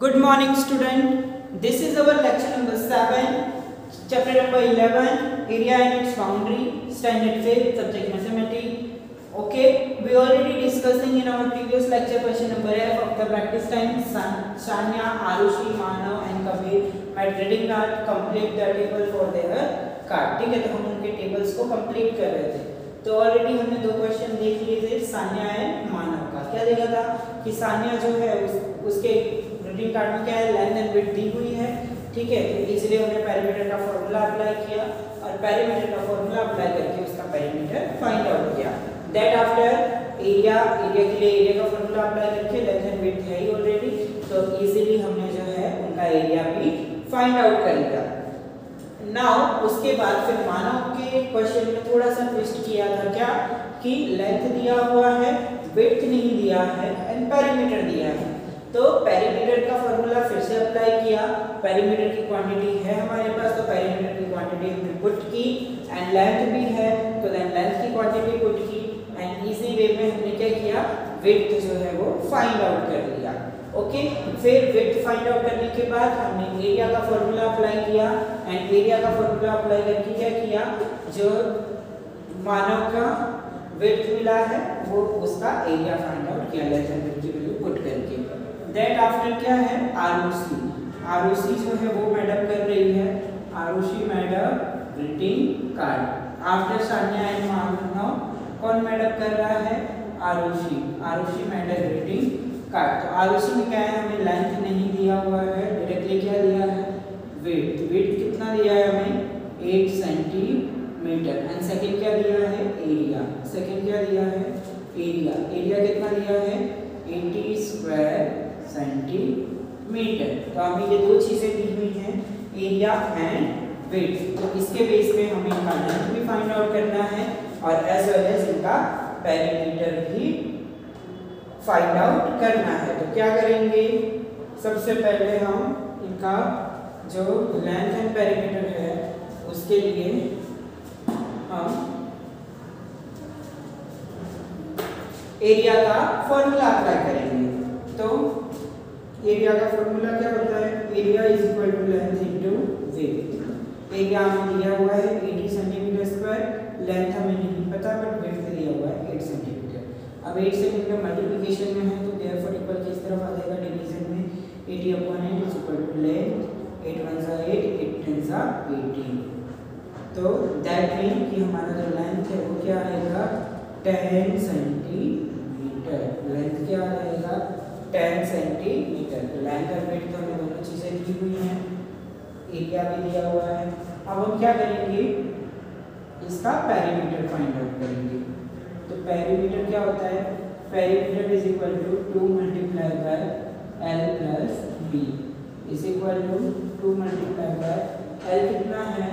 Good morning student. This is our lecture number 7, chapter number 11, area and its boundary, standard 5, subject mathematics. Okay, we already discussing in our previous lecture question number F of the practice time. Shania, Arushi, Manav and Kabir met reading card complete the table for their card. ठीक है तो हम उनके tables को complete कर रहे थे तो ऑलरेडी हमने दो क्वेश्चन देख लिए थे सान्या एंड मानव का क्या देखा था कि सान्या जो है उस, कार्ड में क्या है? लेंथ एंड विड्थ दी हुई है। ठीक है? तो इसलिए हमने पैरामीटर का फॉर्मूला अप्लाई किया और पैरामीटर का फॉर्मूला अप्लाई करके उसका पैरामीटर फाइंड आउट किया। दैट आफ्टर एरिया एरिया के लिए एरिया का फॉर्मूला अप्लाई करके लेंथ एंड विड्थ है ही ऑलरेडी तो इजीली हमने जो है उनका एरिया भी फाइंड आउट कर लिया। नाउ उसके बाद फिर मानव के क्वेश्चन में थोड़ा सा ट्विस्ट किया था क्या? कि लेंथ दिया हुआ है विड्थ नहीं दिया है एंड पेरीमीटर दिया है। तो पेरीमीटर का फॉर्मूला फिर से अप्लाई किया। पेरीमीटर की क्वांटिटी है हमारे पास तो पेरीमीटर की क्वांटिटी हमने पुट की एंड लेंथ भी है तो देन लेंथ की क्वांटिटी पुट की एंड इजी वे में हमने क्या किया? विड्थ जो है वो फाइंड आउट कर लिया। ओके फिर विड्थ फाइंड आउट करने के बाद हमने एरिया का फॉर्मूला अप्लाई किया एंड एरिया का फॉर्मूला अप्लाई करके क्या किया? जो मानव का विड्थ मिला है, वो उसका एरिया फाइंड आउट किया लेस की वैल्यू पुट करके। दैट आफ्टर क्या है? आरओसी आरओसी जो है वो मैडम कर रही है. ROC madam greeting card after Sanya and Manav कौन मैडम कर रहा है? Arushi Arushi madam greeting card तो आरुषि में क्या है? हमें लेंथ नहीं दिया हुआ है. डायरेक्टली क्या दिया है? वेट वेट कितना दिया है हमें? एट सेंटीमीटर एंड सेकंड क्या दिया है? एरिया सेकंड क्या दिया है? एरिया एरिया कितना दिया है? 80 स्क्वायर सेंटीमीटर तो हमें ये दो चीज़ें दी हुई हैं एरिया एंड वेट तो इसके बेस पे हमें इनका लेंथ भी फाइंड आउट करना है और एज वेल एज इनका पेरीमीटर भी फाइंड आउट करना है। तो क्या करेंगे? सबसे पहले हम इनका जो लेंथ एंड पेरीमीटर है, उसके लिए हम एरिया का फॉर्मूला अप्लाई करेंगे। तो एरिया का फॉर्मूला क्या होता है? Area is equal to length into width area हमें दिया हुआ है 80 सेंटीमीटर स्क्वायर लेंथ हमें नहीं पता बट विड्थ दिया हुआ है 8 सेंटीमीटर अब 8 सेंटीमीटर मल्टीप्लिकेशन में है तो देयरफॉर इक्वल किस तरफ़ आ जाएगा? डिवीज़न में 80 upon 8 is equal to length 8 1 जा 8 8 10 जा 18 तो दैट मीन कि हमारा जो लेंथ है, वो क्या आएगा? 10 सेंटीमीटर लेंथ क्या आएगा? 10 सेंटीमीटर लेंथ और तो हमें दोनों चीज़ें दी हुई हैं। एरिया भी दिया हुआ है। अब हम क्या करेंगे? इसका पेरीमीटर फाइंड आउट करेंगे। तो पेरीमीटर क्या होता है? Perimeter is equal to two multiply by L plus B is equal to two multiply by L कितना है?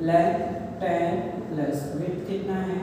लेंथ टेन प्लस विथ कितना है?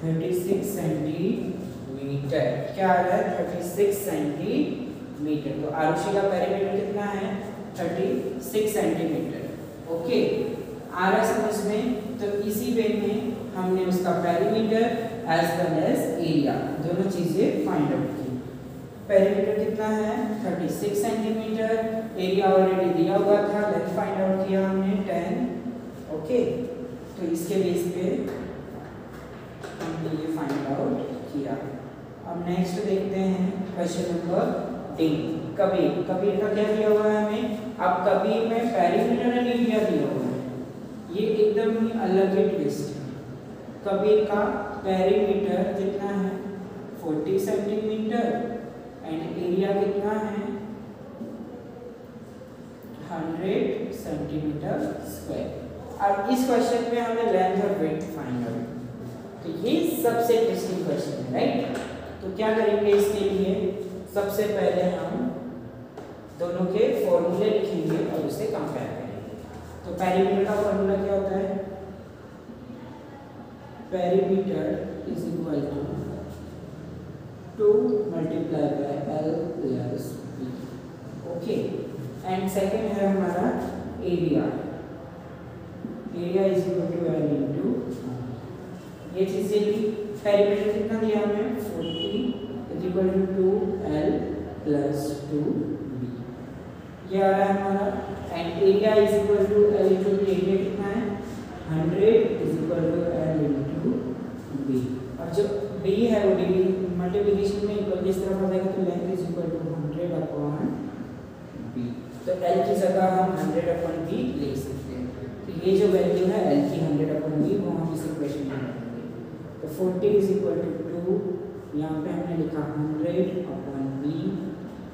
36 सेंटीमीटर। क्या आ रहा है? 36 सेंटीमीटर। तो आरुषि का पैरामीटर कितना है? 36 सेंटीमीटर। ओके। आ रहा है समझ में? तो इसी वे में हमने उसका parameter as well as area दोनों चीज़ें फाइंड आउट की। पैरामीटर कितना है? 36 सेंटीमीटर। एरिया ऑलरेडी दिया हुआ था लेंथ फाइंड आउट किया हमने 10 ओके। okay. तो इसके बेस पे हमने ये फाइंड आउट किया। अब नेक्स्ट देखते हैं question number D Kabir. Kabir का क्या दिया हुआ है हमें? अब कबीर में पेरीमीटर एंड एरिया दिया हुआ है? ये एकदम ही अलग ही ट्विस्ट है। कबीर का पेरीमीटर कितना है? 40 सेंटीमीटर एंड एरिया कितना है? 100 सेंटीमीटर स्क्वायर अब इस क्वेश्चन में हमें लेंथ और विड्थ फाइंड आउट तो ये सबसे इंटरेस्टिंग क्वेश्चन है राइट तो क्या करेंगे इसके लिए? सबसे पहले हम दोनों के फॉर्मूले लिखेंगे और उसे कंपेयर करेंगे। तो पेरीमीटर का फॉर्मूला क्या होता है? Perimeter is equal to two multiply by L plus B okay and second है हमारा area area is equal to L perimeter कितना दिया हमें 40 is equal to 2l plus 2b ये आ रहा है हमारा। And area is equal to L into area कितना है? 100 is equal to L into B अब जो बी है वो डिवी मल्टीप्लिकेशन में इक्वल किस तरफ़ आ जाएगा तो length is equal to 100 upon B तो एल की जगह हम 100 अपॉन बी लिख सकते हैं। तो ये जो वैल्यू है एल की 100 अपॉन बी वो हम इस इक्वेशन में रखेंगे। तो 40 इज़ इक्वल टू 2 यहाँ पे हमने लिखा 100 upon B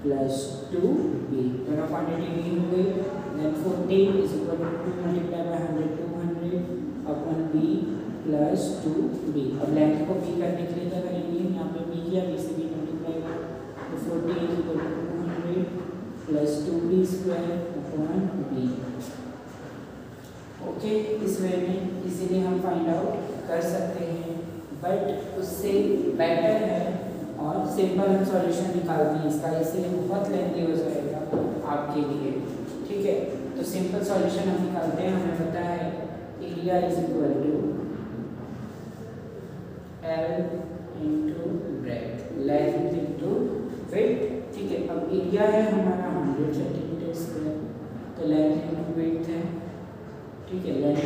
plus two B दोनों क्वांटिटी बी हो गई. Then fourteen is equal to two multiply by hundred two hundred upon B plus two B अब लेंथ को बी करने के लिए क्या करेंगे? यहाँ पे बी किया बी से बी मल्टीप्लाई तो fourteen is equal to two hundred plus two B square upon B okay इस वे में इजीली हम फाइंड आउट कर सकते हैं। बट उससे बेटर है और सिंपल हम सॉल्यूशन निकालते हैं इसका, इसलिए बहुत लेंथी हो जाएगा आपके लिए। ठीक है? तो सिंपल सॉल्यूशन हम निकालते हैं, हमें पता है area is equal to L into breadth length into width ठीक है? अब एरिया है हमारा हंड्रेड सेंटीमीटर स्क्वायर तो लेंथ इंटू वेट है। ठीक है लेंथ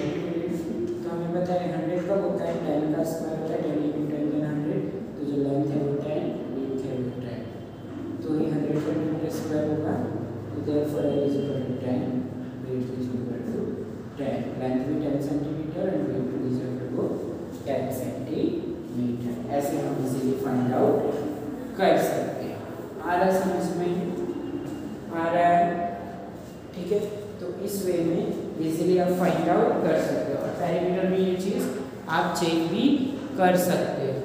तो हमें पता है हंड्रेड कब होता है? टेन का स्क्वायर होता है ten into ten ten hundred तो जो लेंथ है वो टेन वेट है वो टेन तो ये हंड्रेड का सेंटीमीटर स्क्वायर होगा तो therefore L is equal to ten width is equal to ten length भी ten centimetre and width is equal to ten centimetre ऐसे हम इजीली फाइंड आउट कर सकते हैं। आ रहा समझ में? आ रहा है। ठीक है तो इस वे में इजीली आप फाइंड आउट कर सकते हो। और पैरीमीटर में ये चीज़ आप चेक भी कर सकते हो।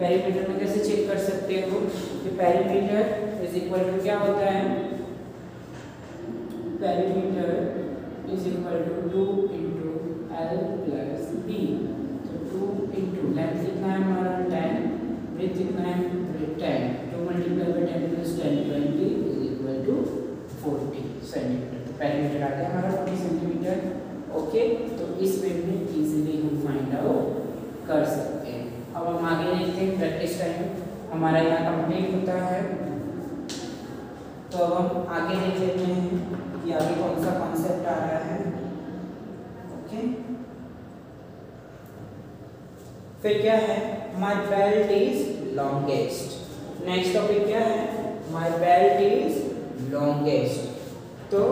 पैरीमीटर में कैसे चेक कर सकते हो? कि पैरीमीटर इज़ इक्वल टू क्या होता है? Perimeter is equal to two into L plus B तो टू इंटू लेंथ कितना है हमारा टेन ब्रेथ कितना है ten two multiply by ten plus ten twenty is equal to forty centimetre तो पेरीमीटर आ गया हमारा फोर्टी सेंटीमीटर ओके तो इस वे में इजीली हम फाइंड आउट कर सकते हैं अब हम आगे देखते हैं प्रैक्टिस टाइम हमारा यहाँ कंप्लीट होता है तो अब हम आगे देख लेते हैं कि आगे कौन सा कॉन्सेप्ट आ रहा है? ओके फिर क्या है? My belt is longest next topic क्या है? माय बेल्ट इज़ लॉन्गेस्ट तो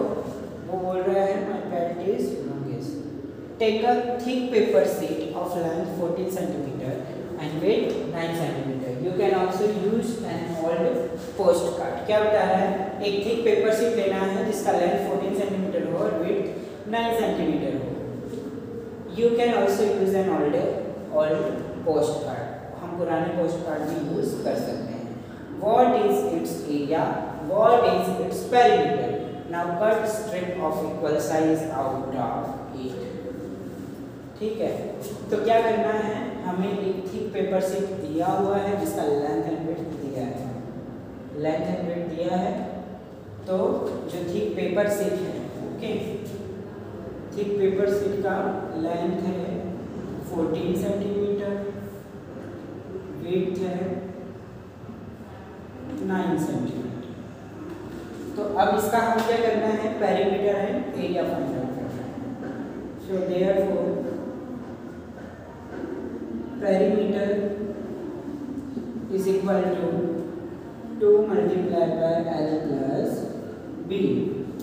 वो बोल रहा है my belt is longest take a thick paper sheet of length 14 centimetre and width 9 centimetre you can also use an old post क्या बता है? एक थिक पेपर शीट लेना है, जिसका लेंथ 14 सेंटीमीटर हो और वेट 9 सेंटीमीटर हो। You can also use an old old postcard हम पुराने पोस्ट कार्ड भी यूज़ कर सकते हैं। What is its area what is its perimeter now cut strip of equal size out of it ठीक है? तो क्या करना है? हमें एक थिक पेपर शीट दिया हुआ है, जिसका लेंथ एंड विड्थ दिया है। लेंथ एंड विड्थ दिया है तो जो थिक पेपर शीट है ओके थिक पेपर शीट का लेंथ है 14 सेंटीमीटर विड्थ है 9 सेंटीमीटर तो अब इसका हम क्या करना है? Perimeter and area find out करना है। So therefore perimeter is equal to 2 multiplied by L plus B.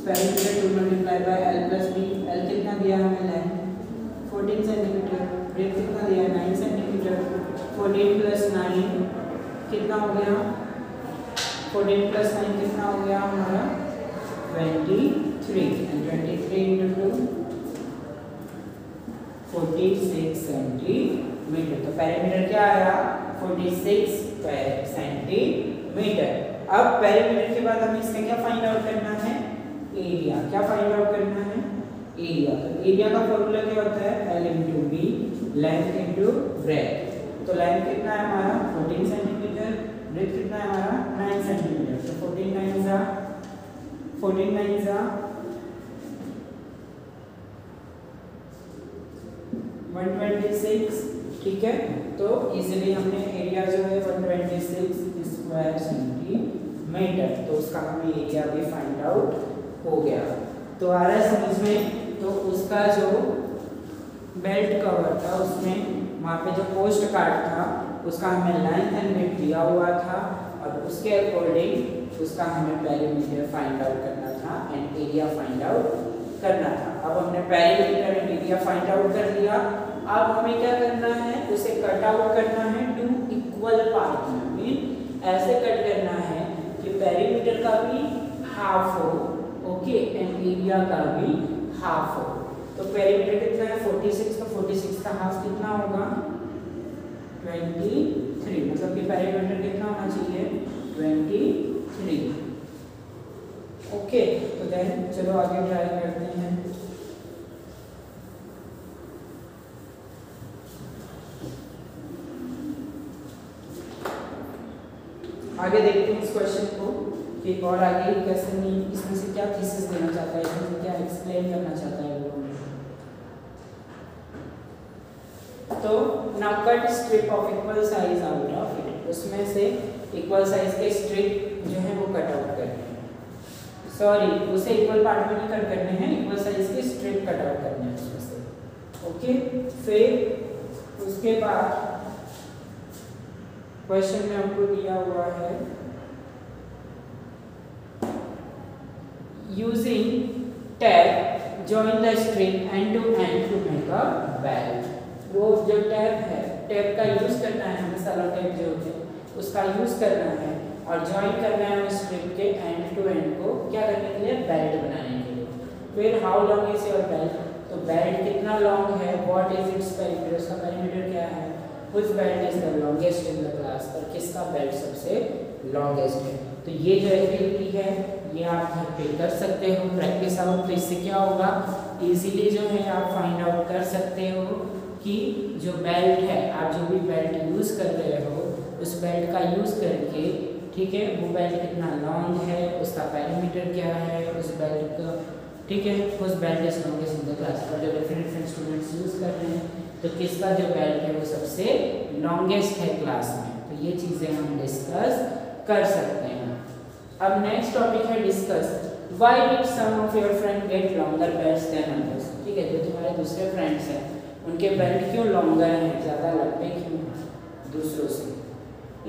Perimeter 2 multiplied by L plus B. L कितना दिया हमें लेंथ 14 सेंटीमीटर ब्रेथ कितना दिया 9 सेंटीमीटर 14 प्लस 9 कितना हो गया 14 प्लस 9 कितना हो गया हमारा 23 and 23 into 2 46 सेंटीमीटर तो पेरीमीटर क्या आया? 46 सेंटीमीटर अब पेरीमीटर के बाद हमें इसका क्या फाइंड आउट करना है? एरिया क्या फाइंड आउट करना है? एरिया तो एरिया का फॉर्मूला क्या होता है? L into B length into breadth तो लेंथ कितना है हमारा? 14 सेंटीमीटर ब्रेथ कितना है हमारा? 9 सेंटीमीटर तो 14 9 जा 14 9 जा 126 ठीक है? तो इजीली हमने एरिया जो है 126 स्क्वायर सेंटीमीटर तो उसका हमें एरिया भी फाइंड आउट हो गया। तो आ रहा है समझ में? तो उसका जो बेल्ट कवर था, उसमें वहाँ पे जो पोस्ट कार्ड था, उसका हमें लाइन एंड वेट दिया हुआ था और उसके अकॉर्डिंग उसका हमें पेरीमीटर फाइंड आउट करना था एंड एरिया फाइंड आउट करना था। अब हमने perimeter and area find out कर लिया। अब हमें क्या करना है? उसे कट आउट करना है टू इक्वल पार्ट में। ऐसे कट करना है कि पेरीमीटर का भी हाफ़ हो ओके एंड एरिया का भी हाफ़ हो। तो पेरीमीटर कितना है? 46 का। 46 का हाफ़ कितना होगा? 23 मतलब कि पेरीमीटर कितना होना चाहिए? 23 ओके तो देन चलो आगे ट्राई करते हैं। आगे देखते हैं इस क्वेश्चन को कि और आगे कैसे नहीं इसमें से क्या थीसिस देना चाहता है, इसमें क्या एक्सप्लेन करना चाहता है तो now cut strip of equal size out of it उसमें से इक्वल साइज़ के स्ट्रिप जो है वो कट आउट करने हैं। सॉरी उसे इक्वल पार्ट में नहीं कट करने हैं इक्वल साइज़ के स्ट्रिप कट आउट करने हैं उसमें से। ओके फिर उसके बाद क्वेश्चन में हमको दिया हुआ है। Using tape join the string end to end to make a belt वो जो टैप है टैप का यूज़ करना है, हमें सारा टैप जो होते हैं, उसका यूज़ करना है और ज्वाइन करना है उस स्ट्रिप के एंड टू एंड को क्या करने के लिए? बेल्ट बनाने के लिए। फिर how long is your belt तो बेल्ट कितना लॉन्ग है? व्हाट इज़ इट्स पेरीमीटर उसका पेरीमीटर क्या है? Which belt is the longest in the class और किसका बेल्ट सबसे लॉन्गेस्ट है? तो ये जो एक्टिविटी है, ये आप घर पे कर सकते हो प्रैक्टिस आउट तो इससे क्या होगा? इजीली जो है, आप फाइंड आउट कर सकते हो कि जो बेल्ट है, आप जो भी बेल्ट यूज़ कर रहे हो, उस बेल्ट का यूज़ करके, ठीक है, वो बेल्ट कितना लॉन्ग है, उसका पैरामीटर क्या है, उस बेल्ट का, ठीक है, उस belt is longest in the class और जो डिफरेंट डिफरेंट स्टूडेंट्स यूज़ कर रहे हैं तो किसका जो बेल्ट है वो सबसे लॉन्गेस्ट है क्लास में? तो ये चीज़ें हम डिस्कस कर सकते हैं। अब नेक्स्ट टॉपिक है discuss why did some of your friend get longer belts than others ठीक है, जो तुम्हारे दूसरे फ्रेंड्स हैं, उनके बेल्ट क्यों लॉन्गर हैं? ज़्यादा लंबे क्यों दूसरों से।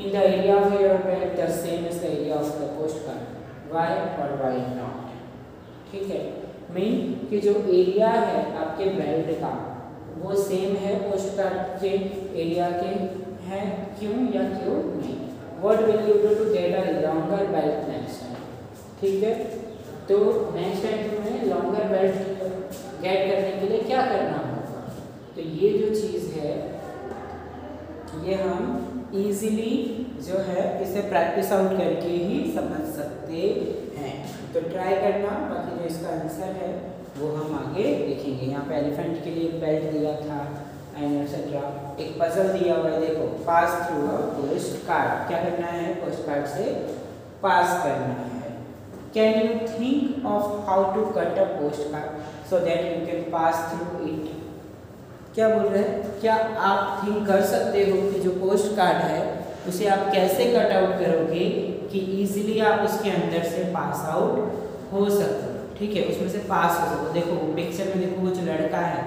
In the area of your belt the same is the area of the post card why और वाई नॉट ठीक है मीन कि जो एरिया है आपके बेल्ट का वो सेम है पोस्ट कार्ड के एरिया के हैं, क्यों या क्यों नहीं? What will you do to get a longer belt next time ठीक है? तो नेक्स्ट टाइम तुम्हें लॉन्गर बेल्ट गेट करने के लिए क्या करना होगा? तो ये जो चीज़ है, ये हम इजीली जो है, इसे प्रैक्टिस आउट करके ही समझ सकते हैं। तो ट्राई करना, बाकी जो इसका आंसर है वो हम आगे देखेंगे। यहाँ पे एलिफेंट के लिए बेल्ट दिया था एंड एक्सेट्रा एक पजल दिया हुआ है, देखो pass through a post card क्या करना है? पोस्ट कार्ड से पास करना है। Can you think of how to cut a post card so that you can pass through it क्या बोल रहे हैं? क्या आप थिंक कर सकते हो कि जो पोस्ट कार्ड है, उसे आप कैसे कट आउट करोगे कि इजीली आप उसके अंदर से पास आउट हो सको? ठीक है, उसमें से पास हो सको देखो पिक्चर में देखो जो लड़का है,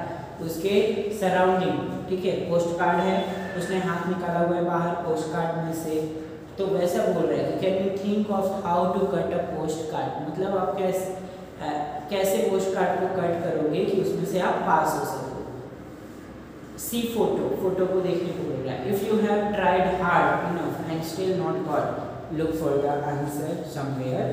उसके सराउंडिंग ठीक है पोस्ट कार्ड है, उसने हाथ निकाला हुआ है बाहर पोस्ट कार्ड में से। तो वैसा बोल रहे हैं can you think of how to cut a post card मतलब आप कैसे कैसे पोस्ट कार्ड को कट करोगे कि उसमें से आप पास हो सको? सी फ़ोटो फ़ोटो को देखने को मिल रहा है। If you have tried hard enough and still not got look for the answer somewhere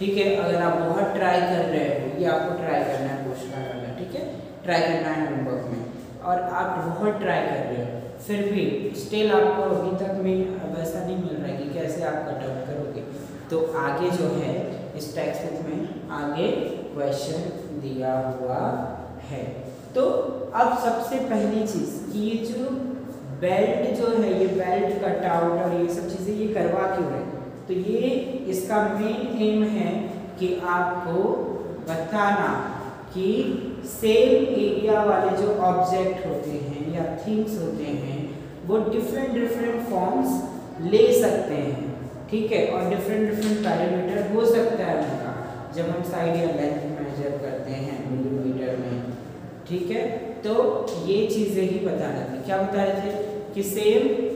ठीक है? अगर आप बहुत ट्राई कर रहे हो, ये आपको ट्राई करना है पोस्ट वाला ठीक है? ट्राई करना है होमवर्क में। और आप बहुत ट्राई कर रहे हो, फिर भी स्टिल आपको अभी तक में वैसा नहीं मिल रहा है कि कैसे आप कट आउट करोगे। तो आगे जो है, इस टेक्स्ट बुक में आगे क्वेश्चन दिया हुआ है। तो अब सबसे पहली चीज़ कि ये जो बेल्ट जो है, ये बेल्ट कट आउट और ये सब चीज़ें, ये करवा क्यों रहे? तो ये इसका मेन एम है कि आपको बताना कि सेम एरिया वाले जो ऑब्जेक्ट होते हैं या थिंग्स होते हैं, वो डिफरेंट डिफरेंट फॉर्म्स ले सकते हैं, ठीक है? और डिफरेंट डिफरेंट पैरामीटर हो सकता है उनका, जब हम साइड या लेंथ मेजर करते हैं मिलीमीटर में, ठीक है? तो ये चीज़ें ही बता रहे थे। क्या बता रहे थे? कि सेम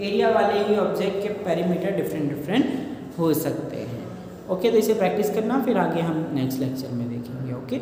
एरिया वाले ही ऑब्जेक्ट के पैरामीटर डिफरेंट डिफरेंट हो सकते हैं। ओके तो इसे प्रैक्टिस करना, फिर आगे हम नेक्स्ट लेक्चर में देखेंगे ओके